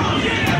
Oh, yeah!